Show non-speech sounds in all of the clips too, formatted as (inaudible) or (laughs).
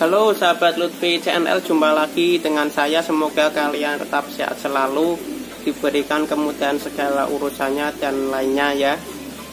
Halo sahabat Lutfi CNL jumpa lagi dengan saya. Semoga kalian tetap sehat selalu diberikan kemudahan segala urusannya dan lainnya ya.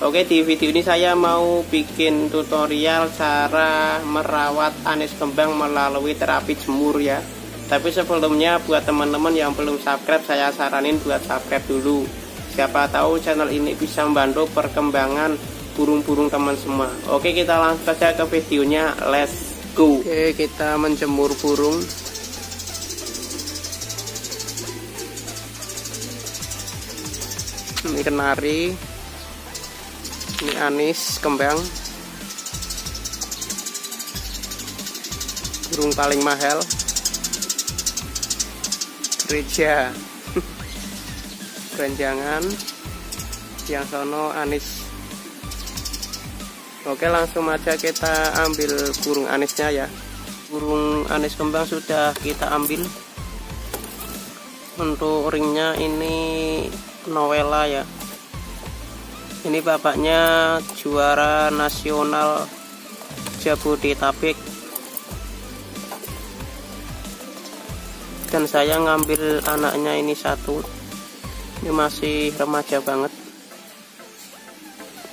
Oke di video ini saya mau bikin tutorial cara merawat anis kembang melalui terapi jemur ya. Tapi sebelumnya buat teman-teman yang belum subscribe saya saranin buat subscribe dulu. Siapa tahu channel ini bisa membantu perkembangan burung-burung teman semua. Oke kita langsung saja ke videonya. Let's go. Oke kita menjemur burung. Ini kenari. Ini anis kembang. Burung paling mahal. Gereja. (laughs) Beranjangan yang sono anis Oke langsung aja kita ambil burung anisnya ya. Burung anis kembang sudah kita ambil. Untuk ringnya ini Novela ya. Ini bapaknya juara nasional Jabodetabek. Dan saya ngambil anaknya ini satu. Ini masih remaja banget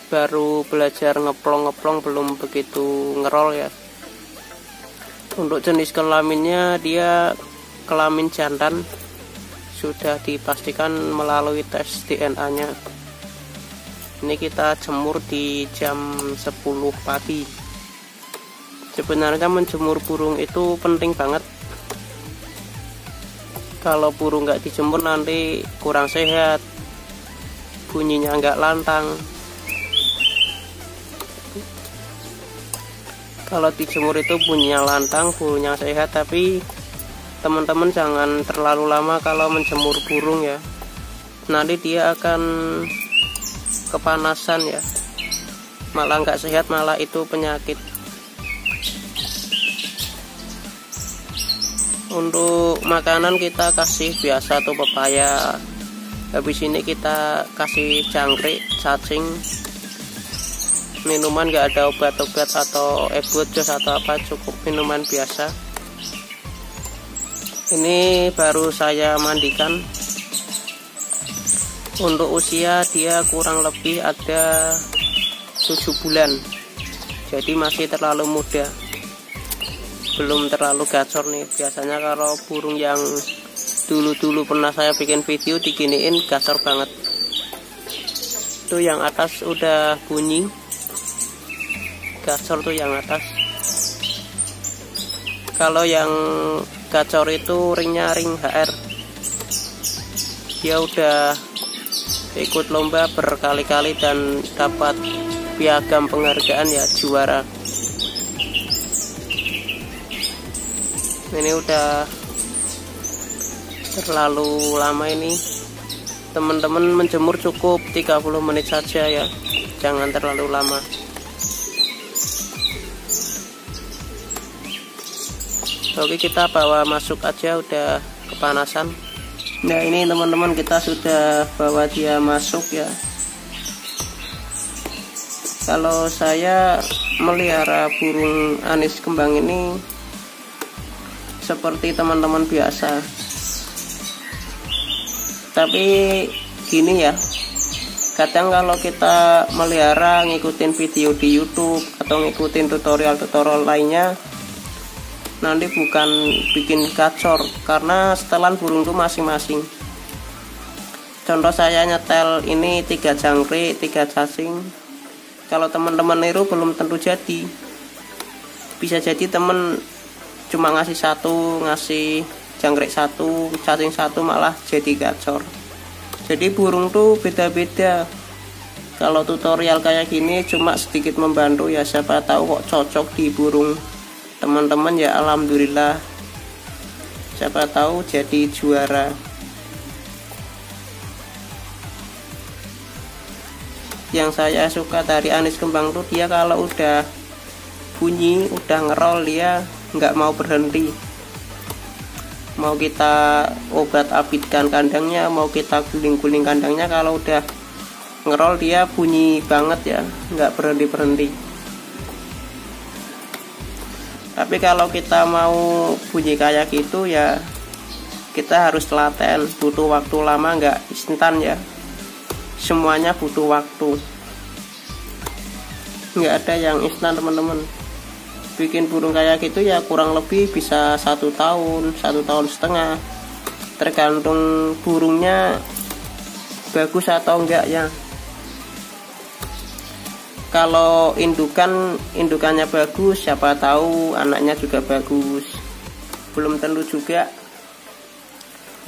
baru belajar ngeplong-ngeplong belum begitu ngerol ya. Untuk jenis kelaminnya dia kelamin jantan. Sudah dipastikan melalui tes DNA nya ini kita jemur di jam 10 pagi. Sebenarnya menjemur burung itu penting banget. Kalau burung nggak dijemur nanti kurang sehat. Bunyinya nggak lantang kalau dijemur itu punya lantang punya sehat tapi teman-teman jangan terlalu lama kalau menjemur burung ya. Nanti dia akan kepanasan ya. Malah nggak sehat malah itu penyakit. Untuk makanan kita kasih biasa atau pepaya. Habis ini kita kasih jangkrik cacing minuman nggak ada obat-obat atau ebot jos atau apa cukup minuman biasa. Ini baru saya mandikan. Untuk usia dia kurang lebih ada 7 bulan. Jadi masih terlalu muda. Belum terlalu gacor nih. Biasanya kalau burung yang dulu-dulu pernah saya bikin video diginiin gacor banget. Itu yang atas udah bunyi gacor tuh yang atas. Kalau yang gacor itu ringnya ring HR dia udah ikut lomba berkali-kali dan dapat piagam penghargaan ya juara. Ini udah terlalu lama ini. Teman-teman menjemur cukup 30 menit saja ya. Jangan terlalu lama oke kita bawa masuk aja udah kepanasan. Nah ini teman-teman kita sudah bawa dia masuk ya. Kalau saya melihara burung anis kembang ini seperti teman-teman biasa. Tapi gini ya kadang kalau kita melihara ngikutin video di YouTube atau ngikutin tutorial-tutorial lainnya nanti bukan bikin gacor karena setelan burung itu masing-masing. Contoh saya nyetel ini tiga jangkrik tiga cacing kalau teman-teman niru belum tentu jadi. Bisa jadi temen cuma ngasih satu ngasih jangkrik satu cacing satu malah jadi gacor. Jadi burung tuh beda-beda. Kalau tutorial kayak gini cuma sedikit membantu ya siapa tahu kok cocok di burung teman-teman ya alhamdulillah. Siapa tahu jadi juara. Yang saya suka dari anis kembang tuh dia kalau udah bunyi udah ngerol dia nggak mau berhenti. Mau kita obat abitkan kandangnya mau kita guling-guling kandangnya kalau udah ngerol dia bunyi banget ya nggak berhenti berhenti tapi kalau kita mau bunyi kayak gitu ya kita harus telaten. Butuh waktu lama nggak? Instan ya. Semuanya butuh waktu. Nggak ada yang instan teman-teman. Bikin burung kayak gitu ya kurang lebih bisa satu tahun satu tahun setengah. Tergantung burungnya bagus atau enggak ya kalau indukan indukannya bagus siapa tahu anaknya juga bagus. Belum tentu juga.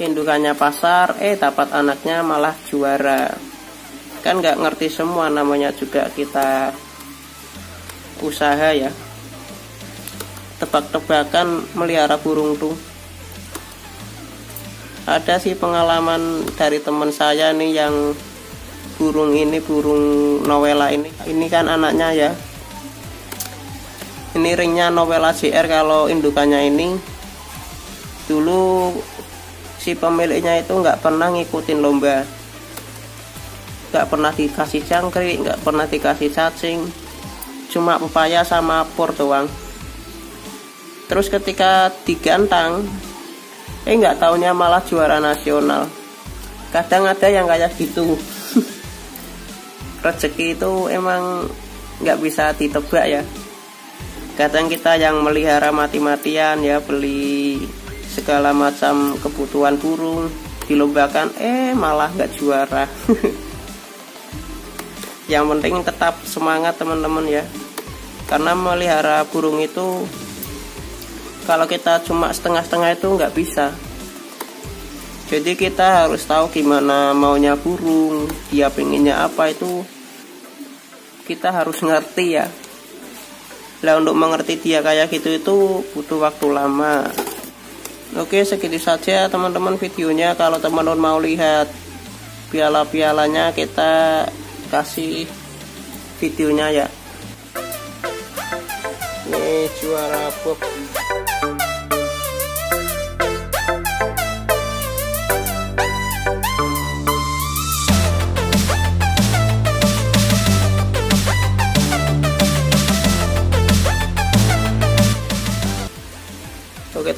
Indukannya pasar eh dapat anaknya malah juara. Kan nggak ngerti semua namanya juga kita usaha ya. Tebak-tebakan melihara burung tuh. Ada sih pengalaman dari teman saya nih yang burung ini burung novela ini. Ini kan anaknya ya. Ini ringnya novela JR kalau indukannya ini. Dulu si pemiliknya itu nggak pernah ngikutin lomba. Nggak pernah dikasih cangkrik nggak pernah dikasih cacing. Cuma pepaya sama pur doang. Terus ketika digantang eh nggak taunya malah juara nasional. Kadang ada yang kayak gitu rezeki itu emang nggak bisa ditebak ya. Kadang kita yang melihara mati-matian ya beli segala macam kebutuhan burung dilombakan eh malah nggak juara. (laughs) Yang penting tetap semangat teman-teman ya. Karena melihara burung itu kalau kita cuma setengah-setengah itu nggak bisa jadi kita harus tahu gimana maunya burung dia pengennya apa itu kita harus ngerti ya. Lah untuk mengerti dia kayak gitu itu butuh waktu lama. Oke segitu saja teman-teman videonya. Kalau teman-teman mau lihat piala-pialanya kita kasih videonya ya. Ini juara bob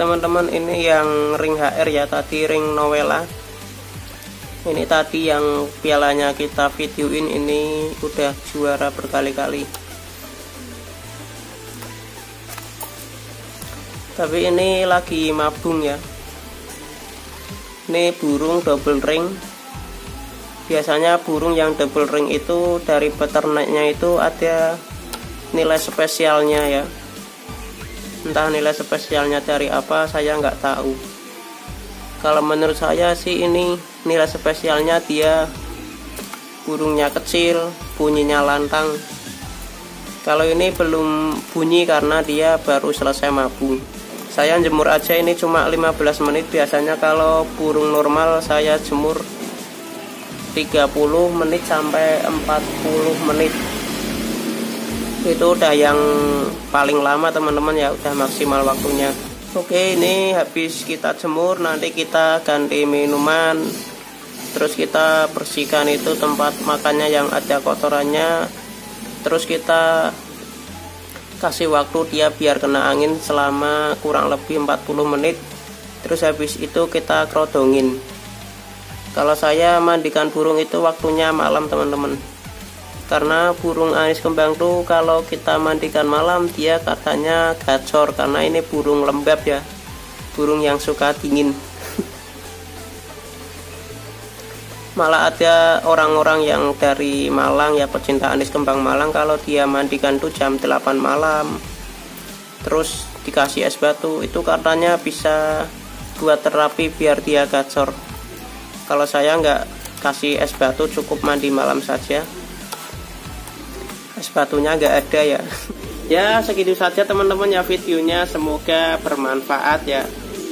teman-teman ini yang ring HR ya tadi ring novela ini tadi yang pialanya kita videoin ini udah juara berkali-kali. Tapi ini lagi mabung ya. Ini burung double ring. Biasanya burung yang double ring itu dari peternaknya itu ada nilai spesialnya ya entah nilai spesialnya dari apa saya nggak tahu. Kalau menurut saya sih ini nilai spesialnya dia burungnya kecil bunyinya lantang. Kalau ini belum bunyi karena dia baru selesai mabung. Saya jemur aja ini cuma 15 menit. Biasanya kalau burung normal saya jemur 30 menit sampai 40 menit itu udah yang paling lama teman-teman ya. Udah maksimal waktunya. Oke ini habis kita jemur nanti kita ganti minuman. Terus kita bersihkan itu tempat makannya yang ada kotorannya. Terus kita kasih waktu dia biar kena angin selama kurang lebih 40 menit. Terus habis itu kita kerodongin kalau saya mandikan burung itu waktunya malam teman-teman karena burung anis kembang tuh kalau kita mandikan malam dia katanya gacor. Karena ini burung lembab ya. Burung yang suka dingin. (laughs) Malah ada orang-orang yang dari Malang ya pecinta anis kembang Malang kalau dia mandikan tuh jam 8 malam. Terus dikasih es batu itu katanya bisa buat terapi biar dia gacor. Kalau saya nggak kasih es batu cukup mandi malam saja sepatunya nggak ada ya. (laughs) Ya segitu saja teman-teman ya videonya. Semoga bermanfaat ya.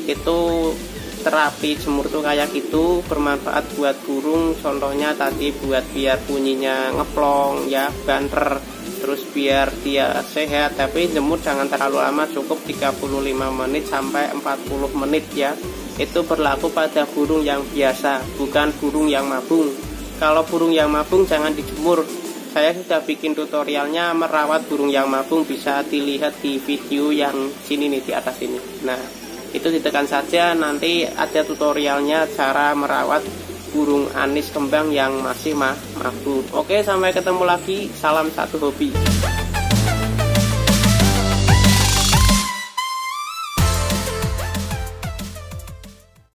Itu terapi jemur tuh kayak gitu bermanfaat buat burung. Contohnya tadi buat biar bunyinya ngeplong ya banter. Terus biar dia sehat. Tapi jemur jangan terlalu lama cukup 35 menit sampai 40 menit ya. Itu berlaku pada burung yang biasa bukan burung yang mabung. Kalau burung yang mabung jangan dijemur saya sudah bikin tutorialnya merawat burung yang mabung bisa dilihat di video yang sini nih di atas ini. Nah itu ditekan saja. Nanti ada tutorialnya cara merawat burung anis kembang yang masih mah mabung. Oke sampai ketemu lagi. Salam satu hobi